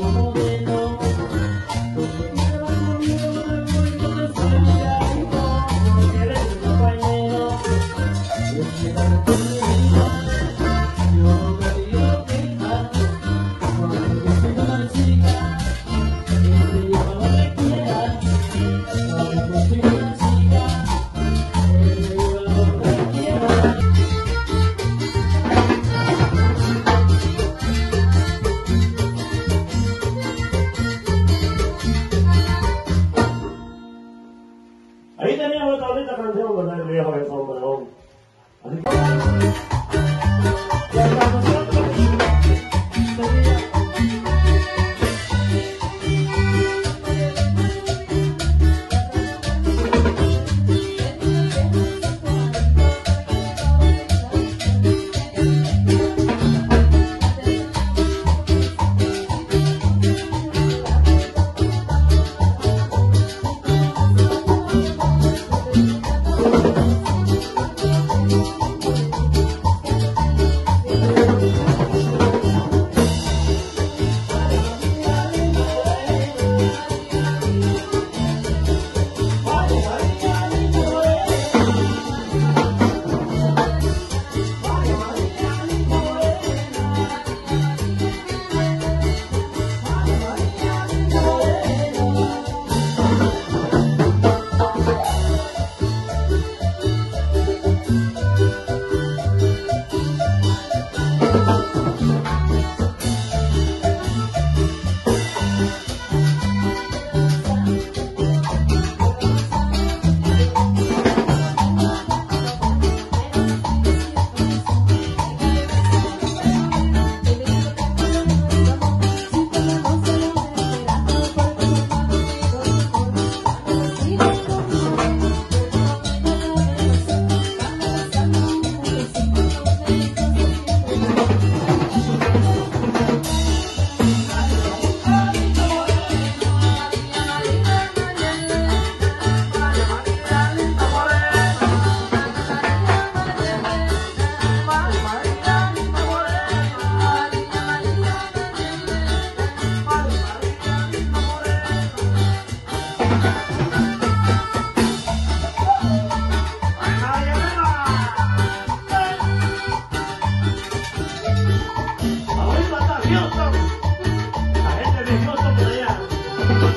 Oh. Voy a poner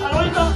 Hello,